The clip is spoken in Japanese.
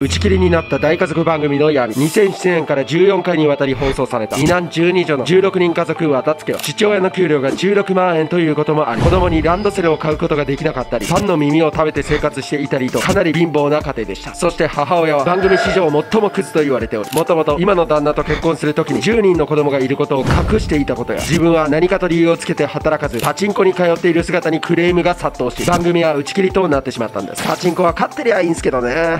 打ち切りになった大家族番組の闇。2007年から14回にわたり放送された。二男12女の16人家族渡けは父親の給料が16万円ということもあり子供にランドセルを買うことができなかったりパンの耳を食べて生活していたりとかなり貧乏な家庭でした。そして母親は番組史上最もクズと言われておりもともと今の旦那と結婚するときに10人の子供がいることを隠していたことや自分は何かと理由をつけて働かずパチンコに通っている姿にクレームが殺到し番組は打ち切りとなってしまったんです。パチンコは勝ってりゃいいんすけどね。